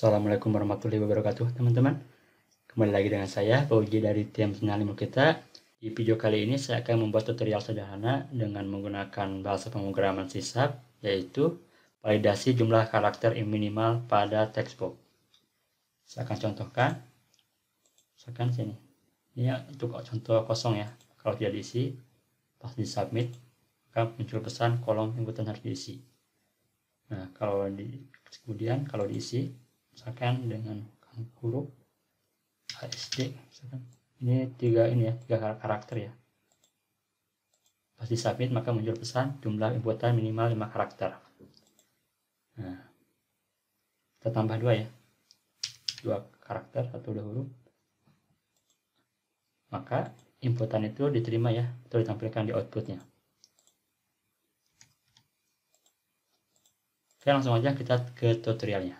Assalamualaikum warahmatullahi wabarakatuh teman-teman. Kembali lagi dengan saya Pauji dari tim Senyalimul kita. Di video kali ini saya akan membuat tutorial sederhana Dengan menggunakan bahasa pemrograman sisap Yaitu validasi jumlah karakter yang minimal pada textbook. Saya akan contohkan. Misalkan sini. Ini untuk contoh kosong ya. Kalau tidak diisi Pas di submit Maka muncul pesan kolom inputan harus diisi. Nah, kalau di kemudian kalau diisi misalkan dengan huruf ASD misalkan. Ini tiga ini ya tiga karakter ya. Pas di submit maka muncul pesan jumlah inputan minimal 5 karakter. Nah kita tambah dua ya. Dua karakter atau dua huruf maka inputan itu diterima ya atau ditampilkan di outputnya. Oke langsung aja kita ke tutorialnya.